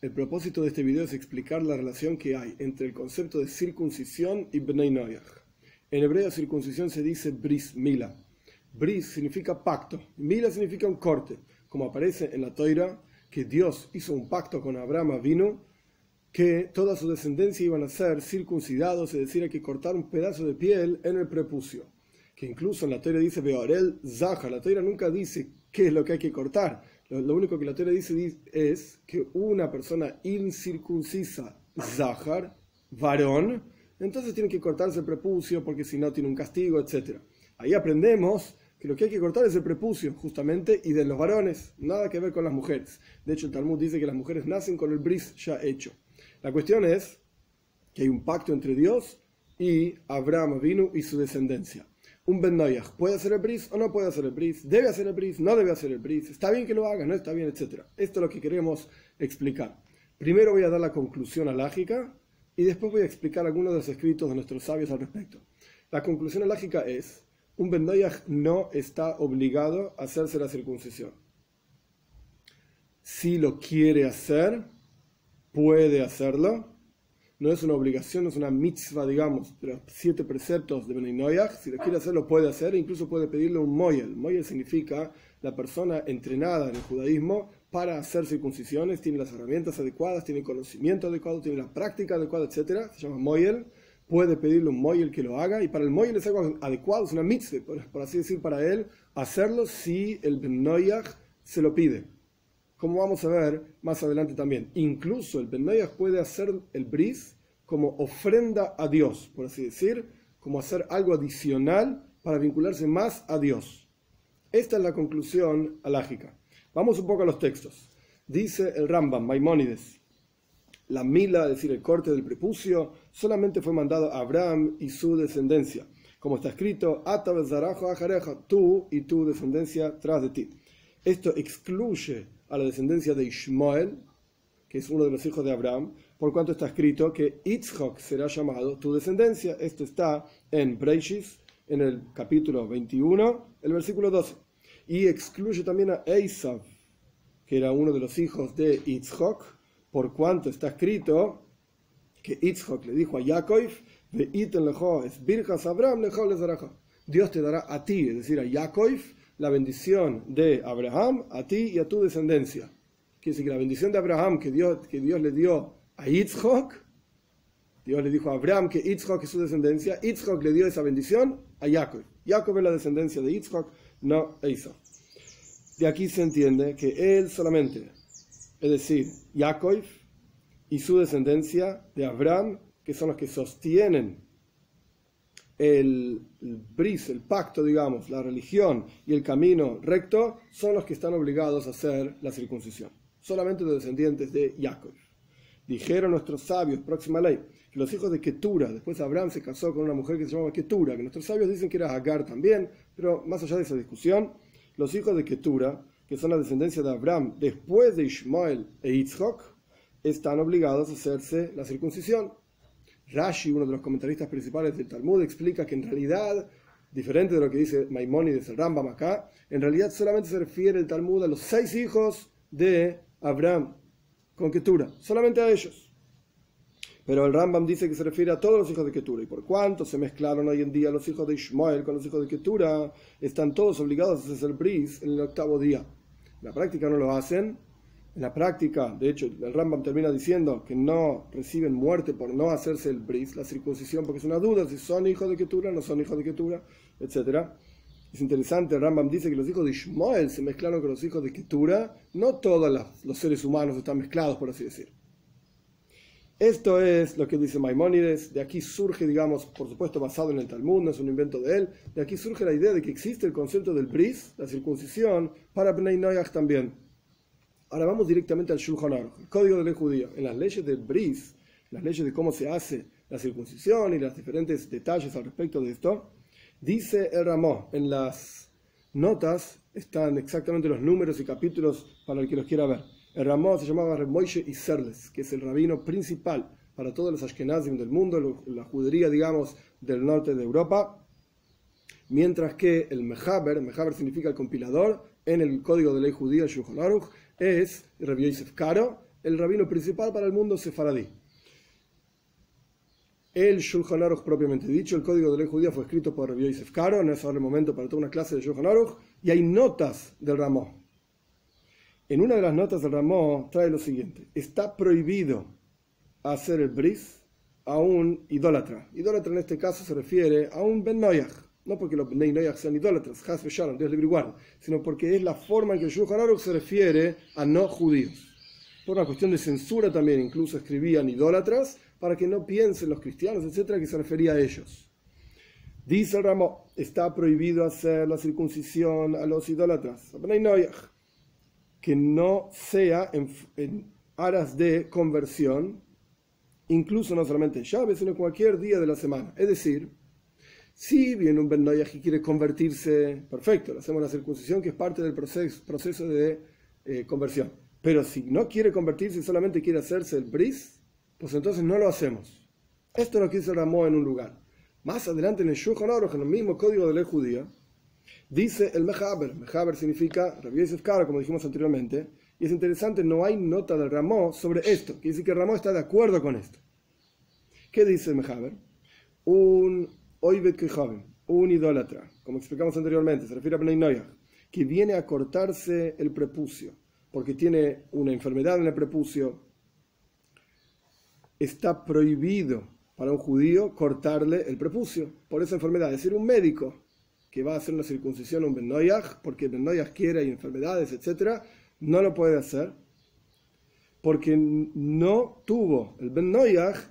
El propósito de este video es explicar la relación que hay entre el concepto de circuncisión y Bnei Noyach. En hebreo circuncisión se dice bris mila. Bris significa pacto, mila significa un corte, como aparece en la Toira, que Dios hizo un pacto con Abraham vino que toda su descendencia iban a ser circuncidados, es decir, hay que cortar un pedazo de piel en el prepucio. Que incluso en la Toira dice Beorel Zahar, la Toira nunca dice qué es lo que hay que cortar, lo, único que la Torah dice es que una persona incircuncisa, Zahar, varón, entonces tiene que cortarse el prepucio porque si no tiene un castigo, etc. Ahí aprendemos que lo que hay que cortar es el prepucio, justamente, y de los varones, nada que ver con las mujeres. De hecho, el Talmud dice que las mujeres nacen con el bris ya hecho. La cuestión es que hay un pacto entre Dios y Abraham vino y su descendencia un Ben ¿Puede hacer el bris o no puede hacer el bris? ¿Debe hacer el bris? ¿No debe hacer el bris? ¿Está bien que lo haga? ¿No está bien? Etcétera. Esto es lo que queremos explicar. Primero voy a dar la conclusión alágica y después voy a explicar algunos de los escritos de nuestros sabios al respecto. La conclusión alágica es, un Ben no está obligado a hacerse la circuncisión. Si lo quiere hacer, puede hacerlo, no es una obligación, no es una mitzvah, digamos, de los siete preceptos de Beninoyach. Si lo quiere hacer, lo puede hacer, e incluso puede pedirle un moyel. Moyel significa la persona entrenada en el judaísmo para hacer circuncisiones, tiene las herramientas adecuadas, tiene el conocimiento adecuado, tiene la práctica adecuada, etc. Se llama moyel. Puede pedirle un moyel que lo haga, y para el moyel es algo adecuado, es una mitzvah, por, así decir, para él, hacerlo si el Beninoyach se lo pide como vamos a ver más adelante también. Incluso el Ben puede hacer el bris como ofrenda a Dios, por así decir, como hacer algo adicional para vincularse más a Dios. Esta es la conclusión alágica. Vamos un poco a los textos. Dice el Rambam, Maimónides, la mila, es decir, el corte del prepucio, solamente fue mandado a Abraham y su descendencia. Como está escrito, tú y tu descendencia tras de ti. Esto excluye a la descendencia de Ishmael, que es uno de los hijos de Abraham, por cuanto está escrito que Yitzhak será llamado tu descendencia. Esto está en Breishis, en el capítulo 21, el versículo 12. Y excluye también a Esav, que era uno de los hijos de Yitzhak, por cuanto está escrito que Yitzhak le dijo a Yaakov, Dios te dará a ti, es decir, a Yaakov, la bendición de Abraham a ti y a tu descendencia. Quiere decir que la bendición de Abraham que Dios, que Dios le dio a Yitzhak, Dios le dijo a Abraham que Yitzhak es su descendencia, Yitzhak le dio esa bendición a Jacob. Jacob es la descendencia de Yitzhak, no Esau. De aquí se entiende que él solamente, es decir, Jacob y su descendencia de Abraham, que son los que sostienen el, bris, el pacto, digamos, la religión y el camino recto son los que están obligados a hacer la circuncisión. Solamente los descendientes de Jacob. Dijeron nuestros sabios, próxima ley, los hijos de Ketura, después Abraham se casó con una mujer que se llamaba Ketura, que nuestros sabios dicen que era Agar también, pero más allá de esa discusión, los hijos de Ketura, que son la descendencia de Abraham después de Ishmael e Yitzhak, están obligados a hacerse la circuncisión. Rashi, uno de los comentaristas principales del Talmud, explica que en realidad, diferente de lo que dice Maimónides el Rambam acá, en realidad solamente se refiere el Talmud a los seis hijos de Abraham con Ketura, solamente a ellos. Pero el Rambam dice que se refiere a todos los hijos de Ketura. Y por cuanto se mezclaron hoy en día los hijos de Ishmael con los hijos de Ketura, están todos obligados a hacer bris en el octavo día. En la práctica no lo hacen, en la práctica, de hecho, el Rambam termina diciendo que no reciben muerte por no hacerse el bris, la circuncisión, porque es una duda si son hijos de Ketura, no son hijos de Ketura, etc. Es interesante, el Rambam dice que los hijos de Ishmael se mezclaron con los hijos de Ketura, no todos los seres humanos están mezclados, por así decir. Esto es lo que dice Maimónides, de aquí surge, digamos, por supuesto basado en el Talmud, no es un invento de él, de aquí surge la idea de que existe el concepto del bris, la circuncisión, para Bnei Noyach también. Ahora vamos directamente al Shulchan Aruch, el código de ley judío. En las leyes del Bris, las leyes de cómo se hace la circuncisión y los diferentes detalles al respecto de esto, dice el Ramó, en las notas están exactamente los números y capítulos para el que los quiera ver. El Ramó se llamaba Moishe Iserles, que es el rabino principal para todos los Ashkenazim del mundo, la judería, digamos, del norte de Europa, mientras que el Mehaber, Mehaber significa el compilador, en el código de ley judía Shulchan Aruch, es Rabbi Yosef Karo, el rabino principal para el mundo sefaradí. El Shulchan Aruch propiamente dicho, el código de ley judía fue escrito por Rabbi Yosef Karo, no es ahora el momento para toda una clase de Shulchan Aruch, y hay notas del Ramó. En una de las notas del Ramó trae lo siguiente, está prohibido hacer el bris a un idólatra. Idólatra en este caso se refiere a un Ben Noyach, no porque los Ben Noyach sean idólatras, Dios libre y sino porque es la forma en que el Shulchan se refiere a no judíos. Por una cuestión de censura también, incluso escribían idólatras, para que no piensen los cristianos, etcétera, que se refería a ellos. Dice el ramo, está prohibido hacer la circuncisión a los idólatras, que no sea en, aras de conversión, incluso no solamente en llaves, sino cualquier día de la semana. Es decir, si viene un Ben y quiere convertirse, perfecto, le hacemos la circuncisión, que es parte del proceso, de eh, conversión. Pero si no quiere convertirse solamente quiere hacerse el bris, pues entonces no lo hacemos. Esto lo quiso Ramó en un lugar. Más adelante en el Shulchan Aruch, en el mismo código de ley judía, dice el Mehaber. Mehaber significa Rabbi Kara, como dijimos anteriormente. Y es interesante, no hay nota del Ramó sobre esto. Quiere decir que Ramó está de acuerdo con esto. ¿Qué dice el Mehaber? Un un idólatra, como explicamos anteriormente, se refiere a Bnei que viene a cortarse el prepucio, porque tiene una enfermedad en el prepucio, está prohibido para un judío cortarle el prepucio por esa enfermedad. Es decir, un médico que va a hacer una circuncisión a un Ben porque el Ben quiere, hay enfermedades, etc., no lo puede hacer porque no tuvo el Ben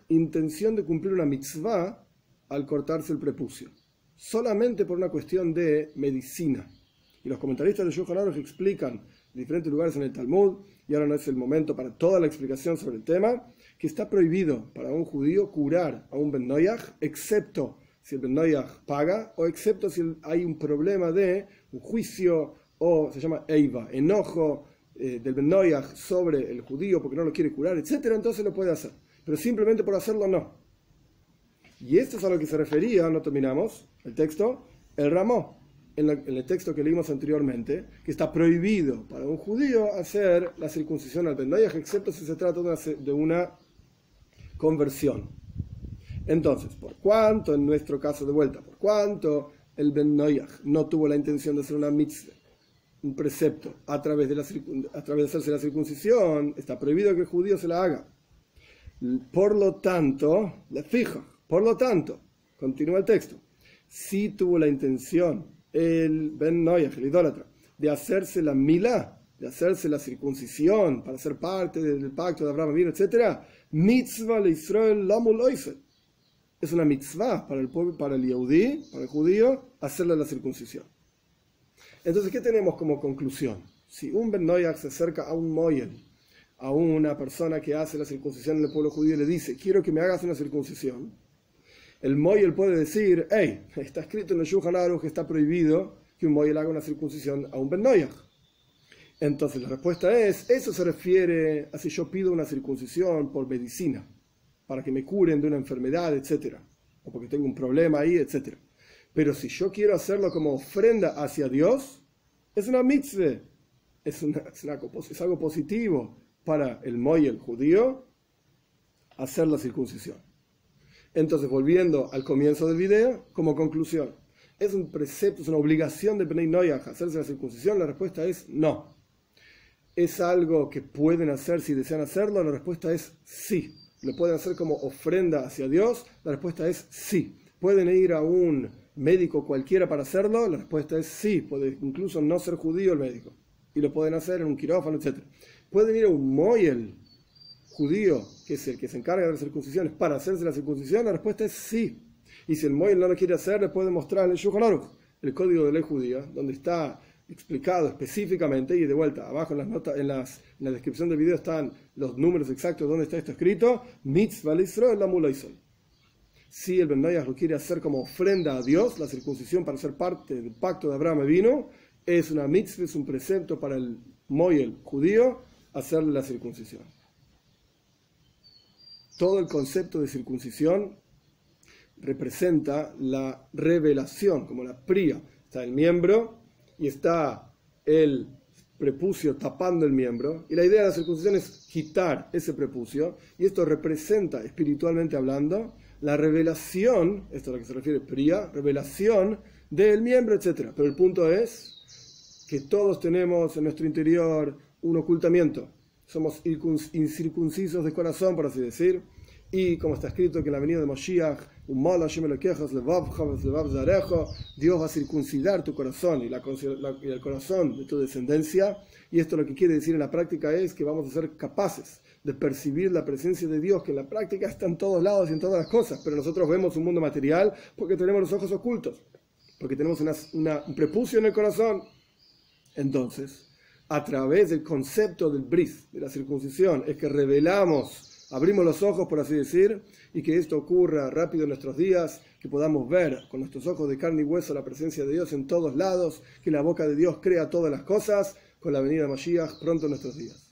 intención de cumplir una mitzvah al cortarse el prepucio, solamente por una cuestión de medicina. Y los comentaristas de Shulchan Aruch explican en diferentes lugares en el Talmud, y ahora no es el momento para toda la explicación sobre el tema, que está prohibido para un judío curar a un Ben excepto si el Ben paga o excepto si hay un problema de un juicio o se llama Eiva, enojo eh, del Ben sobre el judío porque no lo quiere curar, etcétera, entonces lo puede hacer. Pero simplemente por hacerlo no. Y esto es a lo que se refería, no terminamos el texto, el Ramó, en, el texto que leímos anteriormente, que está prohibido para un judío hacer la circuncisión al Ben excepto si se trata de una conversión. Entonces, por cuanto, en nuestro caso de vuelta, por cuanto el Ben no tuvo la intención de hacer una mitzvah, un precepto, a través, de la, a través de hacerse la circuncisión, está prohibido que el judío se la haga. Por lo tanto, le fija, por lo tanto, continúa el texto, si tuvo la intención el Ben el idólatra, de hacerse la milá, de hacerse la circuncisión para ser parte del pacto de Abraham, etc., mitzvah le Israel Es una mitzvah para el pueblo, para el yehudí, para el judío, hacerle la circuncisión. Entonces, ¿qué tenemos como conclusión? Si un Ben se acerca a un Moyel, a una persona que hace la circuncisión en el pueblo judío y le dice, quiero que me hagas una circuncisión, el Moyel puede decir, hey, está escrito en el Shulchan Aruch que está prohibido que un Moyel haga una circuncisión a un Ben entonces la respuesta es, eso se refiere a si yo pido una circuncisión por medicina, para que me curen de una enfermedad, etc. O porque tengo un problema ahí, etc. Pero si yo quiero hacerlo como ofrenda hacia Dios, es una mitzvah, es, es, algo positivo para el moy, el judío, hacer la circuncisión. Entonces, volviendo al comienzo del video, como conclusión, ¿es un precepto, es una obligación de Bnei Noyach hacerse la circuncisión? La respuesta es no. ¿Es algo que pueden hacer si desean hacerlo? La respuesta es sí. ¿Lo pueden hacer como ofrenda hacia Dios? La respuesta es sí. ¿Pueden ir a un médico cualquiera para hacerlo? La respuesta es sí. Puede incluso no ser judío el médico. Y lo pueden hacer en un quirófano, etc. ¿Pueden ir a un moyel judío, que es el que se encarga de las circuncisiones, para hacerse la circuncisión? La respuesta es sí. Y si el moyel no lo quiere hacer, le puede mostrar en el Shulchan el código de ley judía, donde está explicado específicamente y de vuelta abajo en las notas en, la descripción del video están los números exactos donde está esto escrito mitzvah la si el Ben lo quiere hacer como ofrenda a Dios la circuncisión para ser parte del pacto de Abraham vino es una mitzvah es un precepto para el moyel judío hacerle la circuncisión todo el concepto de circuncisión representa la revelación como la pría. Está el miembro y está el prepucio tapando el miembro, y la idea de la circuncisión es quitar ese prepucio, y esto representa, espiritualmente hablando, la revelación, esto es a lo que se refiere Priya, revelación del miembro, etc. Pero el punto es que todos tenemos en nuestro interior un ocultamiento, somos incircuncisos de corazón, por así decir, y como está escrito que en la venida de Moshiach, Dios va a circuncidar tu corazón y, el corazón de tu descendencia. Y esto lo que quiere decir en la práctica es que vamos a ser capaces de percibir la presencia de Dios, que en la práctica está en todos lados y en todas las cosas, pero nosotros vemos un mundo material porque tenemos los ojos ocultos, porque tenemos un prepucio en el corazón. Entonces, a través del concepto del bris, de la circuncisión, es que revelamos abrimos los ojos, por así decir, y que esto ocurra rápido en nuestros días, que podamos ver con nuestros ojos de carne y hueso la presencia de Dios en todos lados, que la boca de Dios crea todas las cosas, con la venida de Mashiach pronto en nuestros días.